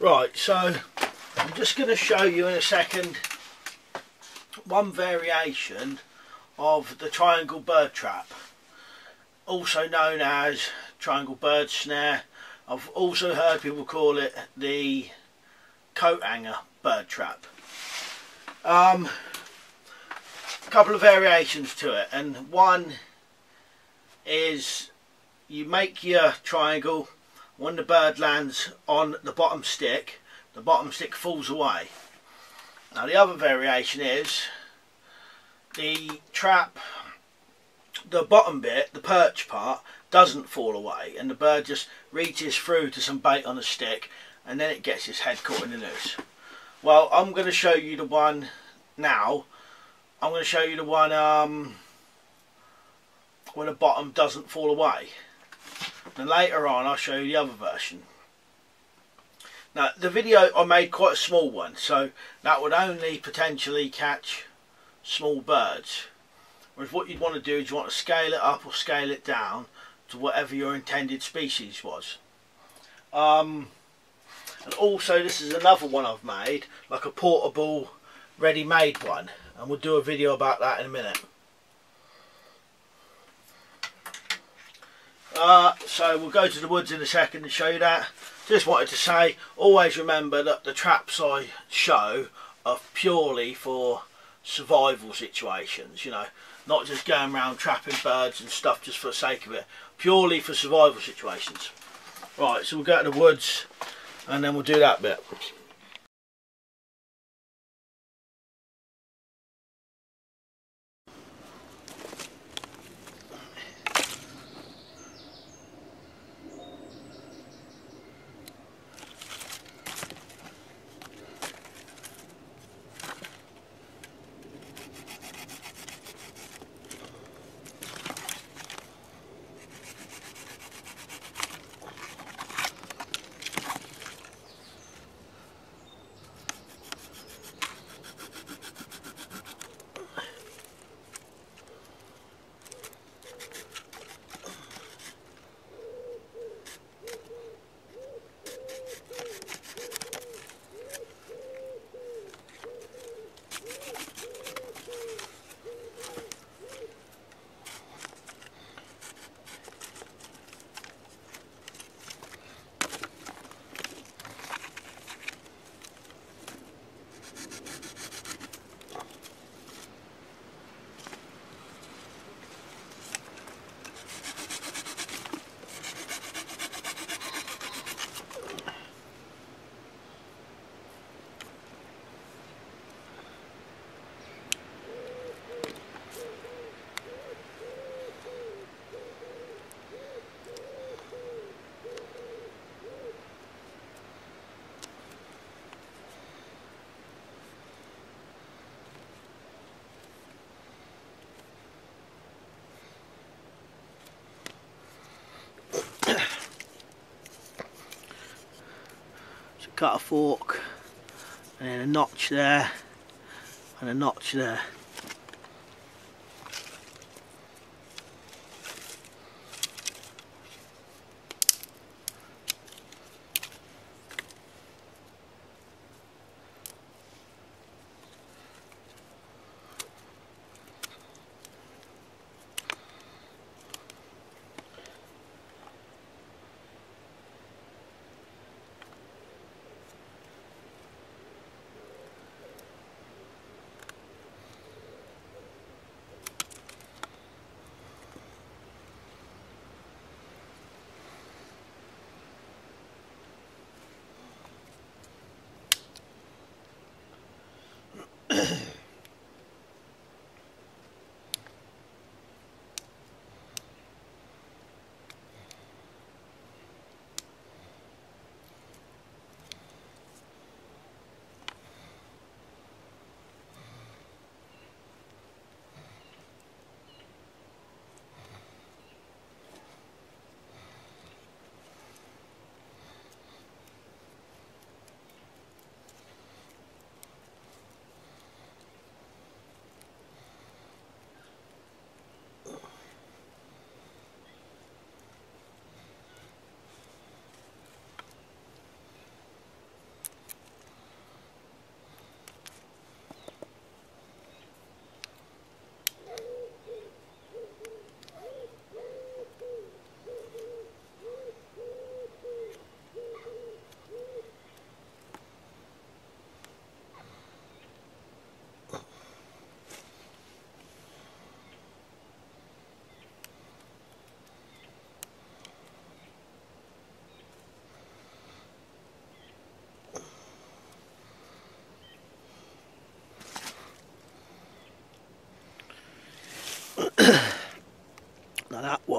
Right, so I'm just going to show you in a second one variation of the triangle bird trap, also known as triangle bird snare. I've also heard people call it the coat hanger bird trap. Um, a couple of variations to it, and one is you make your triangle when the bird lands on the bottom stick the bottom stick falls away. Now the other variation is the trap the bottom bit the perch part doesn't fall away and the bird just reaches through to some bait on a stick and then it gets its head caught in the noose. Well I'm going to show you the one now. I'm going to show you the one um, when the bottom doesn't fall away then later on I'll show you the other version. Now the video I made quite a small one so that would only potentially catch small birds. Whereas what you'd want to do is you want to scale it up or scale it down to whatever your intended species was. Um, and also this is another one I've made, like a portable ready-made one. And we'll do a video about that in a minute. Uh, so we'll go to the woods in a second and show you that. Just wanted to say, always remember that the traps I show are purely for survival situations, you know, not just going around trapping birds and stuff just for the sake of it, purely for survival situations. Right, so we'll go to the woods and then we'll do that bit. Cut a fork and then a notch there and a notch there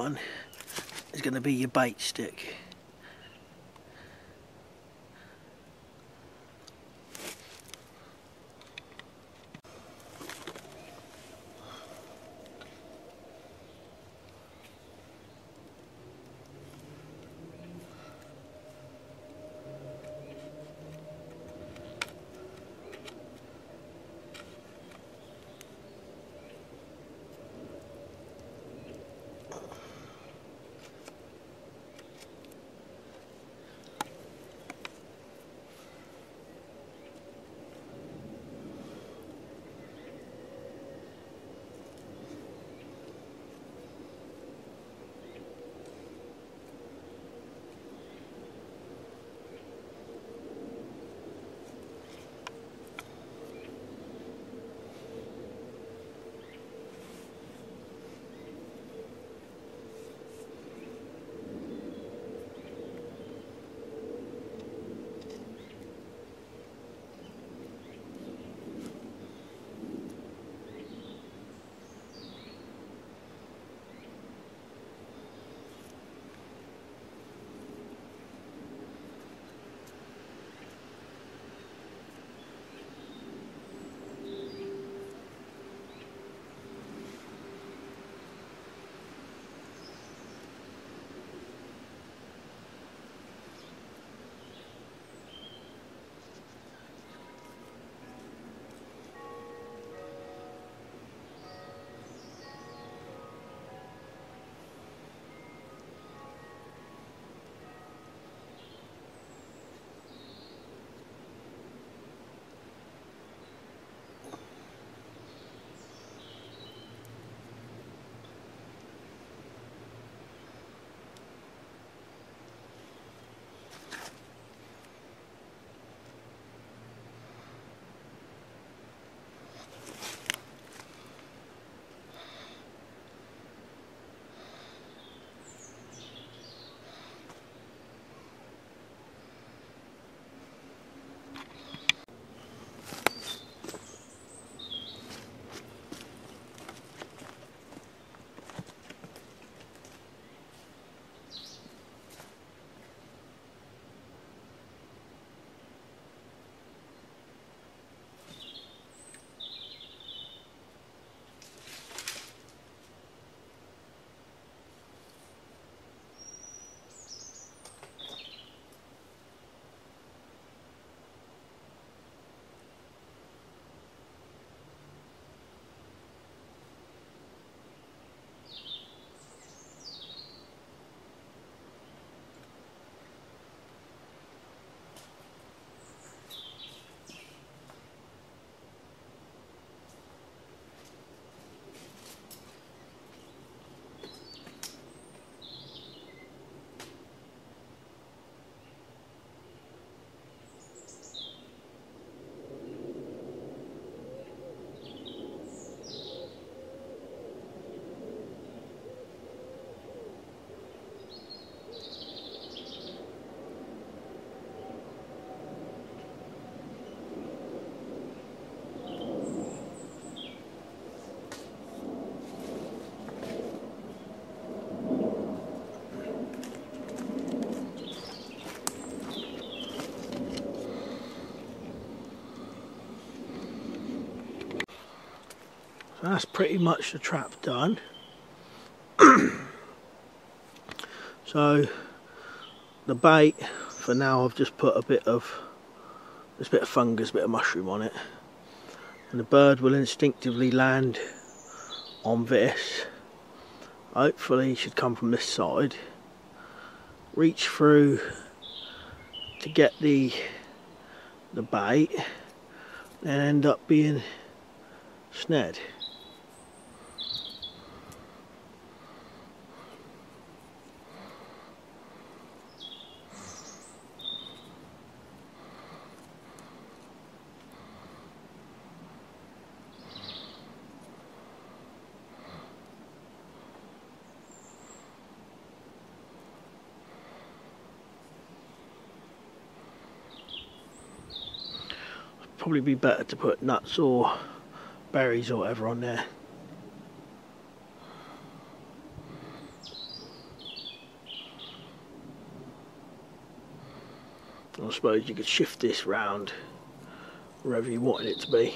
one is going to be your bait stick. So that's pretty much the trap done. so the bait, for now I've just put a bit of, this bit of fungus, a bit of mushroom on it. And the bird will instinctively land on this. Hopefully should come from this side. Reach through to get the the bait and end up being snared. probably be better to put nuts or berries or whatever on there. I suppose you could shift this round wherever you wanted it to be.